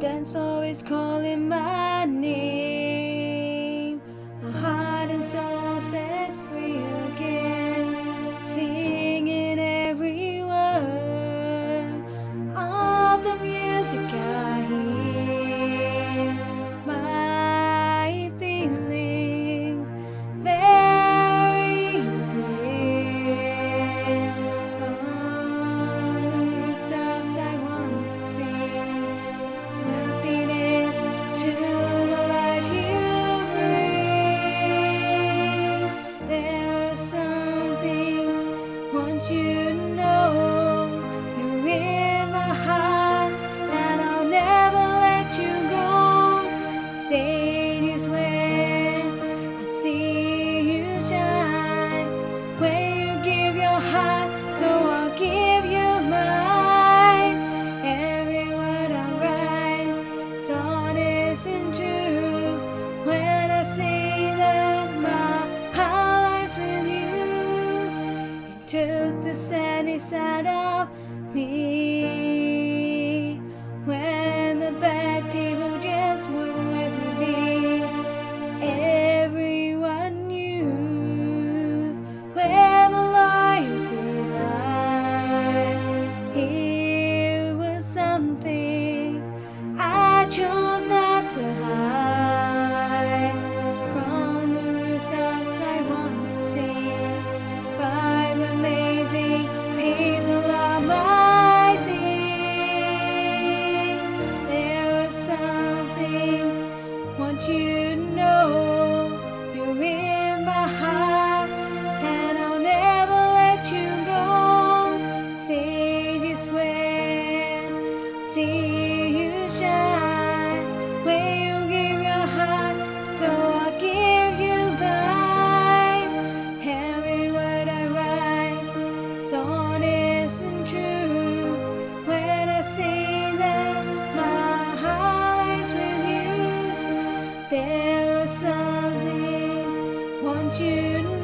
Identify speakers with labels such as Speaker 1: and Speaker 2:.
Speaker 1: Dance floor is calling my name. My And he said of me. There are some things, won't you know?